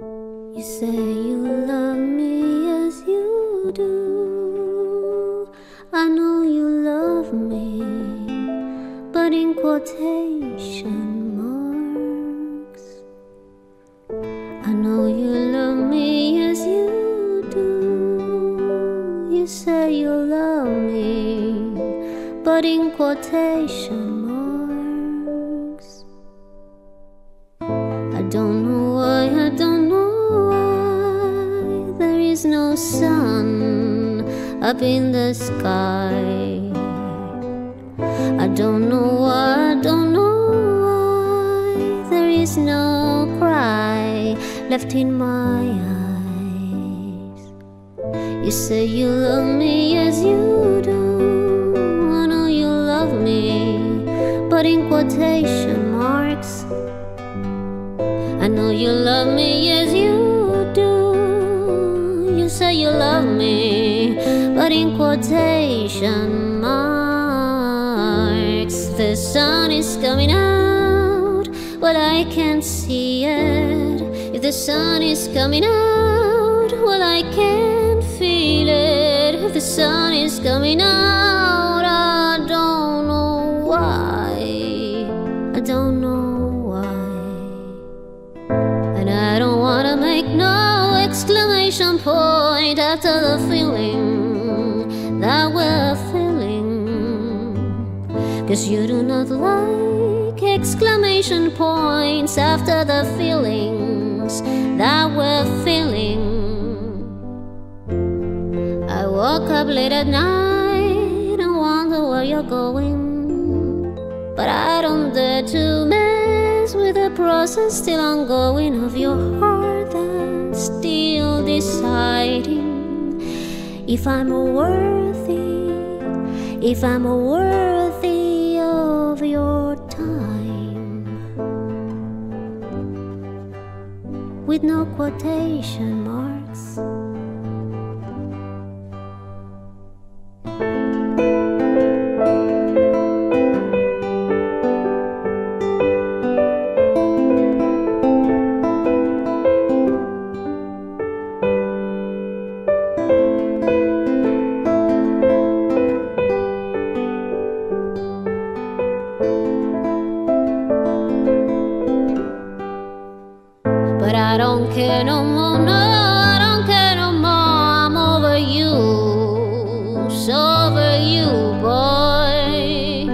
You say you love me as you do. I know you love me, but in quotation marks. I know you love me as you do. You say you love me, but in quotation marks. I don't no sun up in the sky. I don't know why, don't know why there is no cry left in my eyes. You say you love me as you do. I know you love me, but in quotation marks. I know you love me as you quotation marks. The sun is coming out, but I can't see it. If the sun is coming out, well, I can't feel it. If the sun is coming out, I don't know why. I don't know why. And I don't wanna make no exclamation point after the feeling that we're feeling. Cause you do not like exclamation points after the feelings that we're feeling. I woke up late at night and wonder where you're going. But I don't dare to mess with the process still ongoing of your heart that's still deciding if I'm worthy, if I'm worthy of your time. With no quotation marks. I don't care no more. No, I don't care no more. I'm over you, so over you, boy.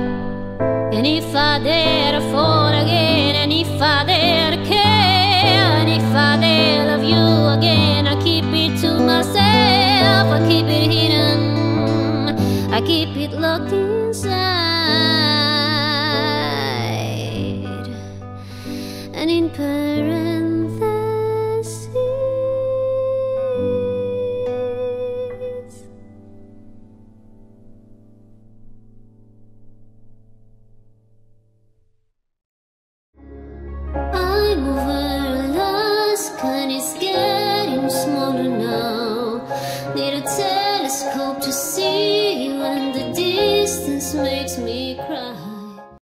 And if I dare to fall again, and if I dare to care, and if I dare love you again, I keep it to myself. I keep it hidden. I keep it locked inside. And in parents. makes me cry.